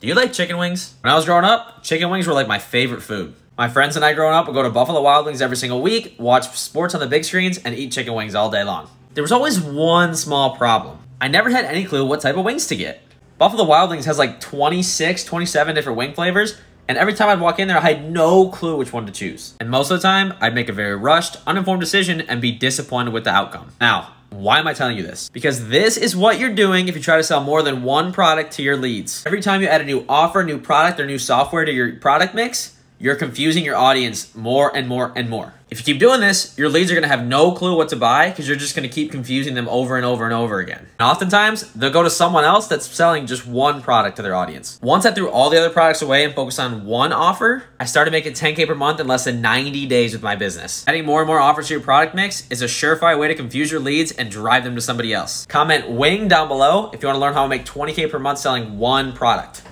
Do you like chicken wings? When I was growing up, chicken wings were like my favorite food. My friends and I growing up would go to Buffalo Wild Wings every single week, watch sports on the big screens, and eat chicken wings all day long. There was always one small problem. I never had any clue what type of wings to get. Buffalo Wild Wings has like 26, 27 different wing flavors, and every time I'd walk in there, I had no clue which one to choose. And most of the time, I'd make a very rushed, uninformed decision and be disappointed with the outcome. Now, why am I telling you this? Because this is what you're doing if you try to sell more than one product to your leads. Every time you add a new offer, new product, or new software to your product mix, you're confusing your audience more and more and more. If you keep doing this, your leads are gonna have no clue what to buy because you're just gonna keep confusing them over and over and over again. And oftentimes, they'll go to someone else that's selling just one product to their audience. Once I threw all the other products away and focused on one offer, I started making 10K per month in less than 90 days with my business. Adding more and more offers to your product mix is a surefire way to confuse your leads and drive them to somebody else. Comment wing down below if you wanna learn how to make 20K per month selling one product.